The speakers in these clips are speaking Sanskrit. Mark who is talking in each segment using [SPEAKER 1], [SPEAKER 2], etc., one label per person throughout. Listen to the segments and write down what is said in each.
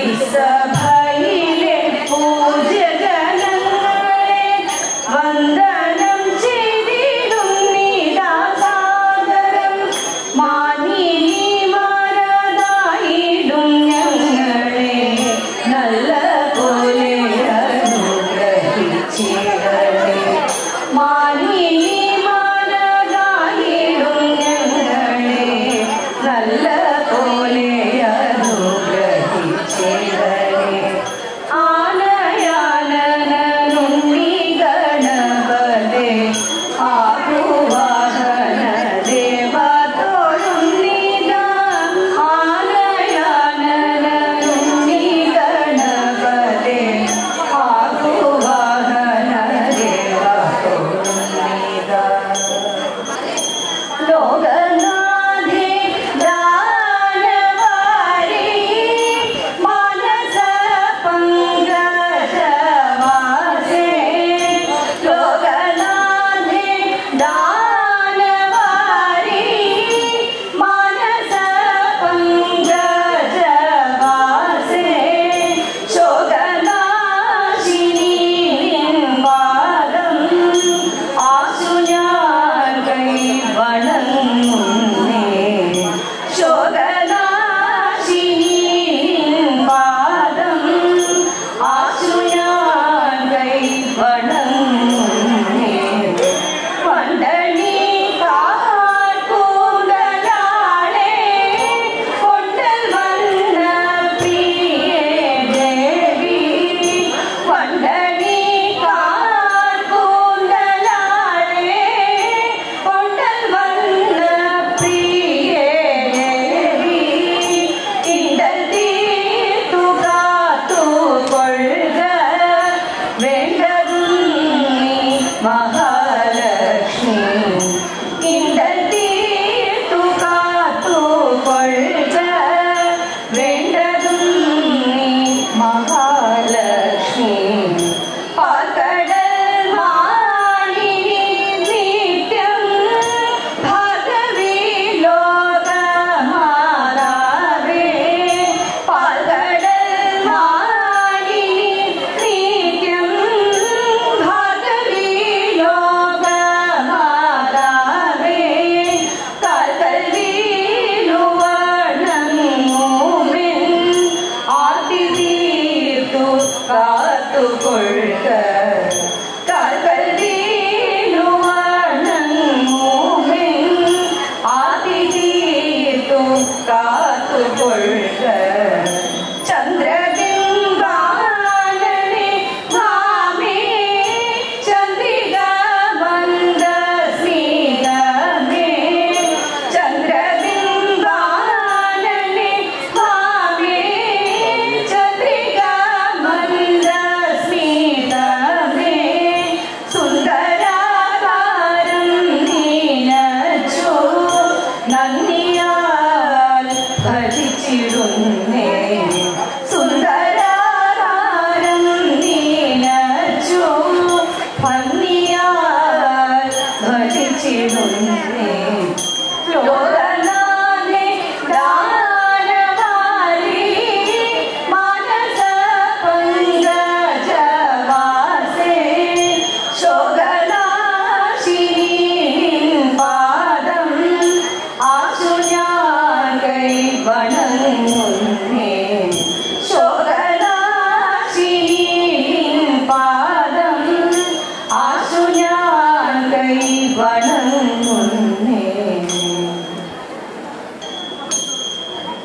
[SPEAKER 1] Lisa.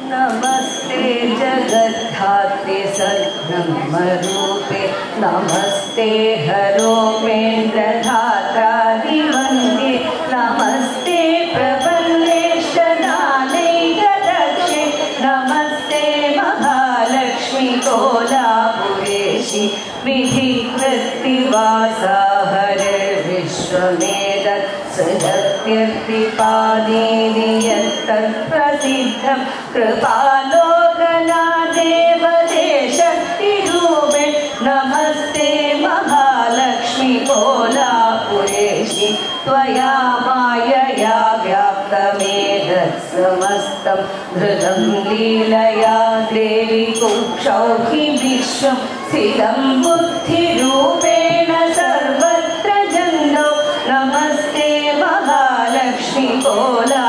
[SPEAKER 1] नमस्ते जगद्धाते सद्ब्रह्मरूपे नमस्ते हरोपेन्द्रधात्रादिवन्दे नमस्ते प्रबन्धेष्टदानैकदक्षे नमस्ते महालक्ष्मी कोलापुरेशि। विधिकृत्तिवासा हरे विश्वमेदत् सदत्यर्तिपादिनीय तत्प्रसिद्धं कृपालोकलादे वजे शक्तिरूपे नमस्ते महालक्ष्मिपोलापुरेशी त्वया मायया व्याप्तमेतत्समस्तं धृतं लीलया देवि कुक्षौ हि विश्वं स्थितं बुद्धिरूपेण सर्वत्र जनो नमस्ते महालक्ष्मिपोला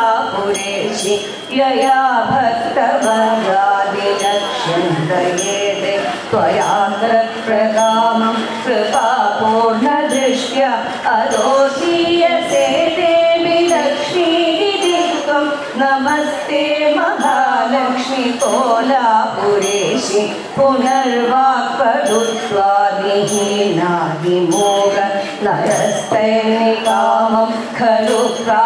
[SPEAKER 1] यया भक्तव चिन्तयेते त्वया ग्रप्रदामं कृपापूर्णदृष्ट्या न देवि लक्ष्मीदि त्वं नमस्ते महालक्ष्मि कोलापुरेशि स्वादिहे नातिमूर खलु प्रा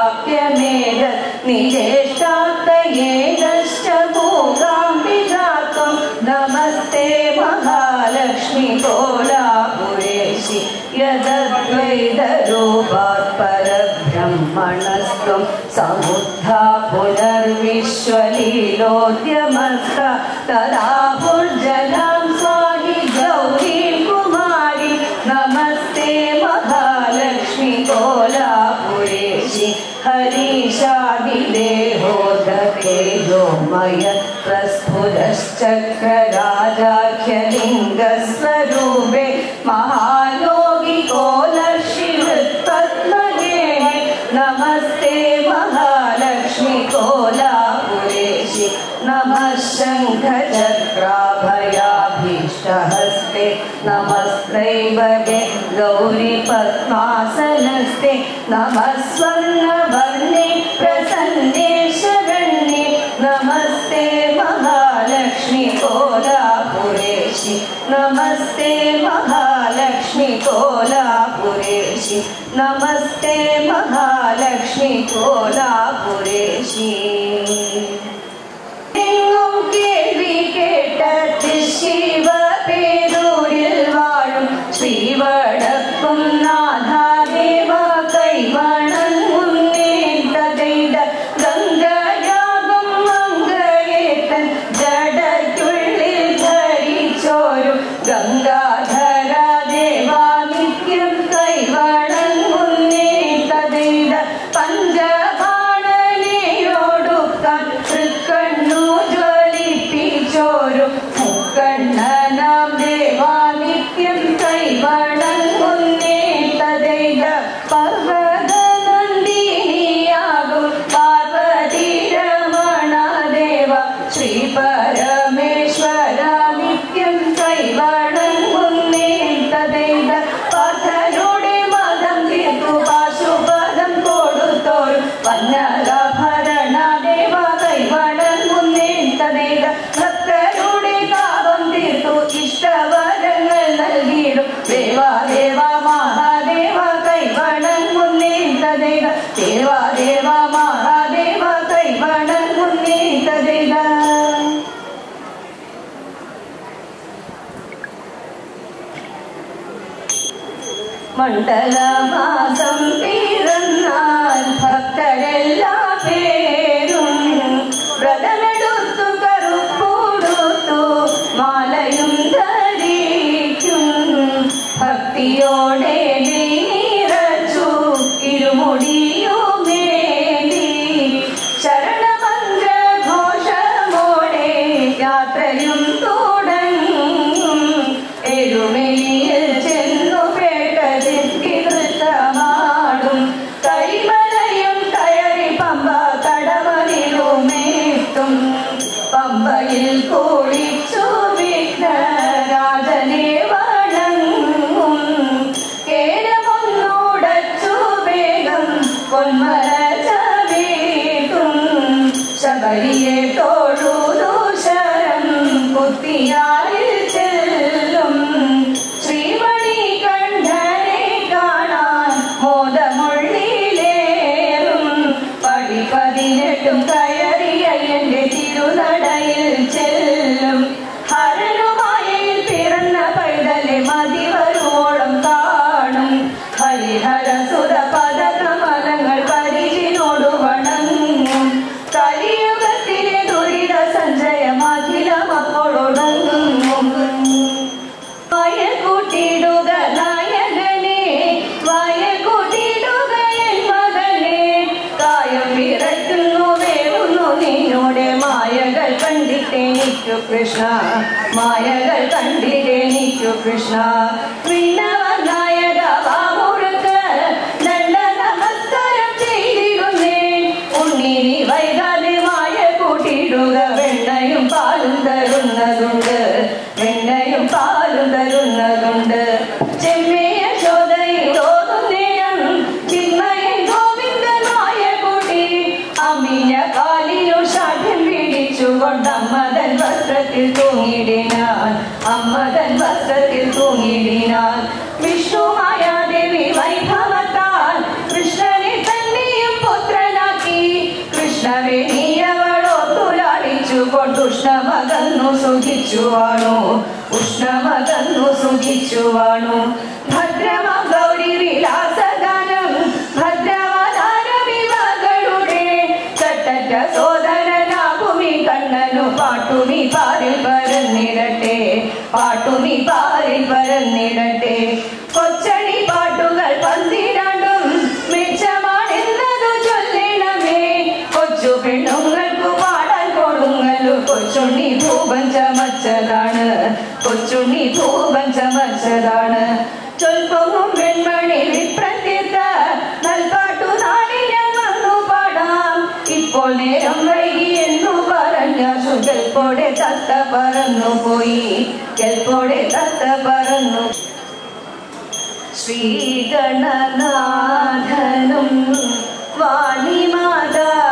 [SPEAKER 1] ेव महालक्ष्मी कोलापुरेशी हरीशादिदेवो दे गोमय प्रस्फुरश्चक्रराजाख्यलिङ्गस्वरूप नमस्ते भगे गौरीपद्मासनस्ते नमः स्वर्णवर्णे प्रसन्ने शरण्ये नमस्ते महालक्ष्मि कोलापुरेशि नमस्ते महालक्ष्मि कोलापुरेशि नमस्ते महालक्ष्मि कोलापुरेशि। के वि കൃഷ്ണ മായകൾ കണ്ടിട്ടെനിക്കു കൃഷ്ണ വിണ്ണവർ നായക വാമുറുക്ക് നല്ല നമസ്കാരം ചെയ്തിരുന്നേ ഉണ്ണിനി വൈകാതെ മായ കൂട്ടിയിടുക വെണ്ണയും പാലും തരുന്നതുണ്ട് വെണ്ണയും പാലും തരുന്നതുണ്ട് ಸುಖಿಸುವಾಣು ಉಷ್ಣಮದನ್ನು ಸುಖಿಸುವಾಣು ಭದ್ರಮ ಗೌರಿ ವಿಳಾಸ ಗಾನಂ ಭದ್ರವದಾರ ವಿವಾಗಳುಡೆ ಕಟ್ಟಟ ಸೋದರನ ಭೂಮಿ ಕಣ್ಣನು ಪಾಟುಮಿ ಪಾರಿಲ್ ಬರನ್ನಿರಟೆ ಪಾಟುಮಿ ಪಾರಿಲ್ ಬರನ್ನಿರಟೆ ഭൂപം ചമച്ചതാണ് കൊച്ചുണ്ണി ഭൂപം ചമച്ചതാണ് ചൊൽപ്പവും വെൺമണി വിപ്രത്തിത്ത നൽപാട്ടു നാടി ഞങ്ങൾന്നു പാടാം. ഇപ്പോൾ നേരം വൈകി എന്നു പറഞ്ഞ ചൊൽപ്പോടെ തത്ത പറന്നു പോയി. ചെൽപ്പോടെ തത്ത പറന്നു. ശ്രീഗണനാഥനും വാണിമാതാ